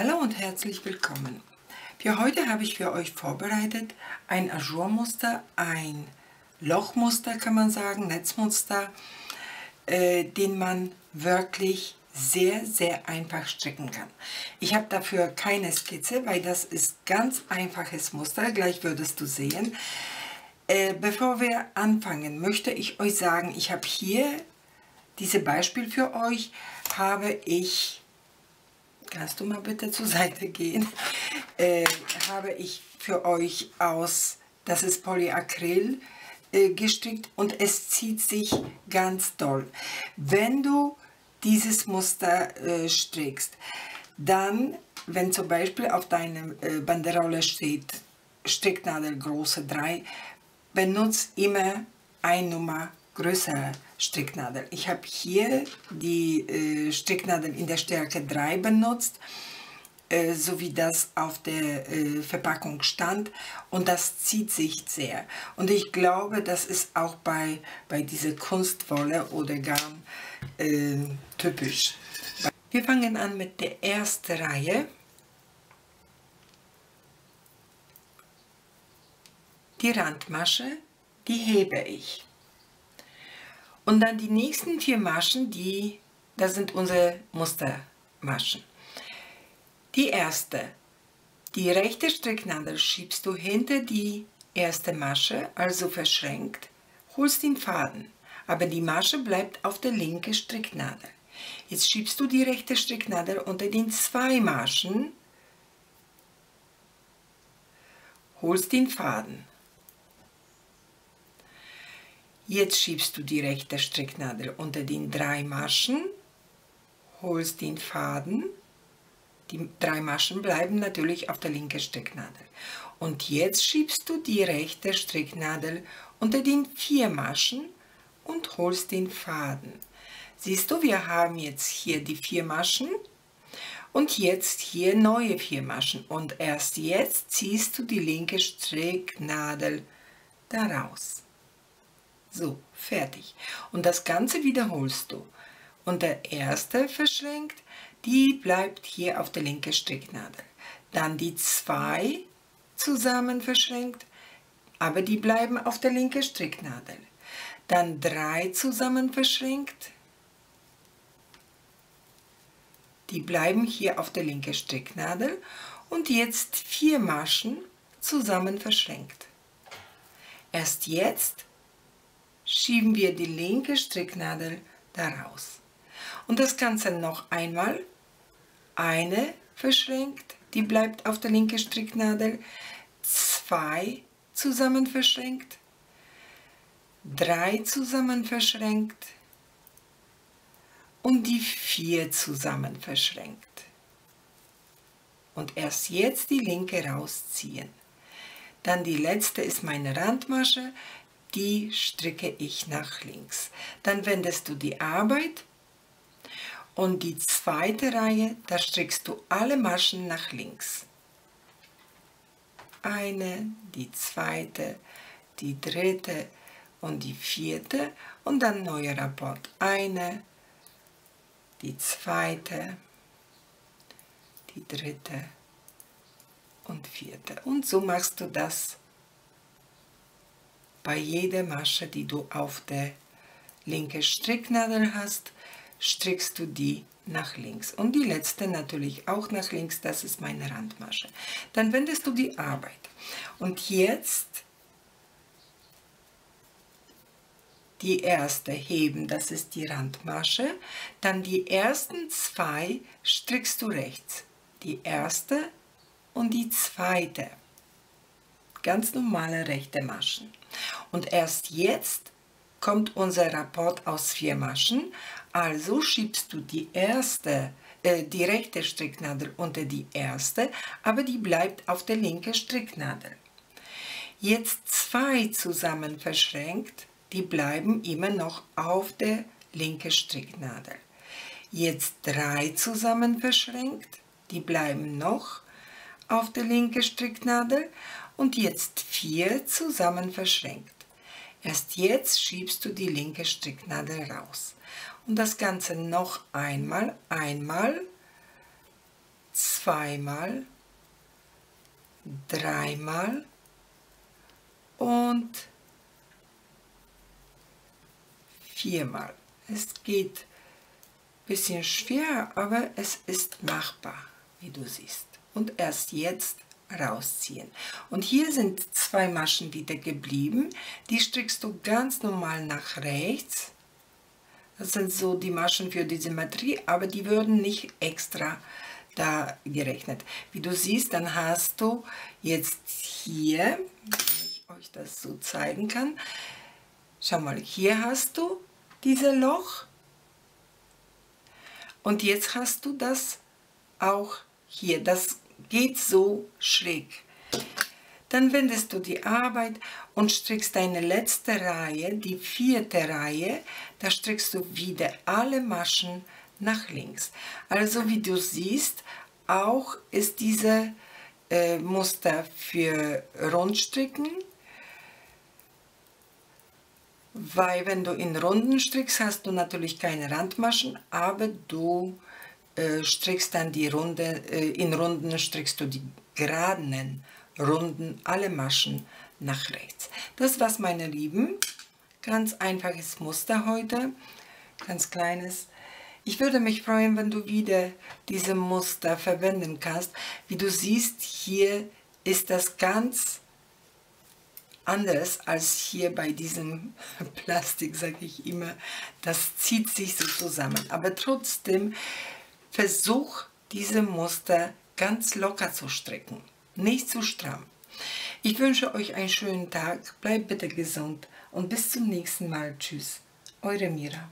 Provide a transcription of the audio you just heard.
Hallo und herzlich willkommen. Für heute habe ich für euch vorbereitet ein Ajourmuster, ein Lochmuster kann man sagen, Netzmuster, äh, den man wirklich sehr, sehr einfach stricken kann. Ich habe dafür keine Skizze, weil das ist ganz einfaches Muster, gleich würdest du sehen. Äh, bevor wir anfangen, möchte ich euch sagen, ich habe hier diese Beispiel für euch, habe ich kannst du mal bitte zur Seite gehen, äh, habe ich für euch aus, das ist Polyacryl, äh, gestrickt und es zieht sich ganz doll. Wenn du dieses Muster äh, strickst, dann, wenn zum Beispiel auf deiner äh, Banderole steht Stricknadel große 3, benutzt immer eine Nummer größere Stricknadel. Ich habe hier die äh, Stricknadel in der Stärke 3 benutzt, äh, so wie das auf der äh, Verpackung stand und das zieht sich sehr. Und ich glaube, das ist auch bei, bei dieser Kunstwolle oder Garn äh, typisch. Wir fangen an mit der ersten Reihe. Die Randmasche, die hebe ich. Und dann die nächsten vier Maschen, die, das sind unsere Mustermaschen. Die erste, die rechte Stricknadel schiebst du hinter die erste Masche, also verschränkt, holst den Faden, aber die Masche bleibt auf der linken Stricknadel. Jetzt schiebst du die rechte Stricknadel unter den zwei Maschen, holst den Faden Jetzt schiebst du die rechte Stricknadel unter den drei Maschen, holst den Faden, die drei Maschen bleiben natürlich auf der linken Stricknadel. Und jetzt schiebst du die rechte Stricknadel unter den vier Maschen und holst den Faden. Siehst du, wir haben jetzt hier die vier Maschen und jetzt hier neue vier Maschen. Und erst jetzt ziehst du die linke Stricknadel daraus. So, fertig. Und das Ganze wiederholst du. Und der erste verschränkt, die bleibt hier auf der linken Stricknadel. Dann die zwei zusammen verschränkt, aber die bleiben auf der linken Stricknadel. Dann drei zusammen verschränkt, die bleiben hier auf der linken Stricknadel und jetzt vier Maschen zusammen verschränkt. Erst jetzt schieben wir die linke Stricknadel daraus. Und das Ganze noch einmal. Eine verschränkt, die bleibt auf der linken Stricknadel. Zwei zusammen verschränkt. Drei zusammen verschränkt. Und die vier zusammen verschränkt. Und erst jetzt die linke rausziehen. Dann die letzte ist meine Randmasche die stricke ich nach links. Dann wendest du die Arbeit und die zweite Reihe, da strickst du alle Maschen nach links. Eine, die zweite, die dritte und die vierte und dann neuer Rapport. Eine, die zweite, die dritte und vierte. Und so machst du das bei jeder Masche, die du auf der linken Stricknadel hast, strickst du die nach links. Und die letzte natürlich auch nach links, das ist meine Randmasche. Dann wendest du die Arbeit. Und jetzt die erste heben, das ist die Randmasche. Dann die ersten zwei strickst du rechts. Die erste und die zweite. Ganz normale rechte Maschen. Und erst jetzt kommt unser Rapport aus vier Maschen, also schiebst du die erste, äh, die rechte Stricknadel unter die erste, aber die bleibt auf der linken Stricknadel. Jetzt zwei zusammen verschränkt, die bleiben immer noch auf der linken Stricknadel. Jetzt drei zusammen verschränkt, die bleiben noch auf der linken Stricknadel und jetzt vier zusammen verschränkt. Erst jetzt schiebst du die linke Stricknadel raus. Und das Ganze noch einmal, einmal, zweimal, dreimal und viermal. Es geht ein bisschen schwer, aber es ist machbar, wie du siehst. Und erst jetzt rausziehen. Und hier sind zwei Maschen wieder geblieben. Die strickst du ganz normal nach rechts. Das sind so die Maschen für die Symmetrie, aber die würden nicht extra da gerechnet. Wie du siehst, dann hast du jetzt hier, wenn ich euch das so zeigen kann, schau mal, hier hast du dieses Loch und jetzt hast du das auch hier. Das geht so schräg. Dann wendest du die Arbeit und strickst deine letzte Reihe, die vierte Reihe, da strickst du wieder alle Maschen nach links. Also wie du siehst, auch ist diese äh, Muster für Rundstricken, weil wenn du in Runden strickst, hast du natürlich keine Randmaschen, aber du äh, strickst dann die Runde, äh, in Runden strickst du die geraden Runden, alle Maschen nach rechts. Das war's meine Lieben. Ganz einfaches Muster heute, ganz kleines. Ich würde mich freuen, wenn du wieder diese Muster verwenden kannst. Wie du siehst, hier ist das ganz anders als hier bei diesem Plastik, sage ich immer. Das zieht sich so zusammen. Aber trotzdem Versuch, diese Muster ganz locker zu stricken, nicht zu stramm. Ich wünsche euch einen schönen Tag, bleibt bitte gesund und bis zum nächsten Mal. Tschüss, eure Mira.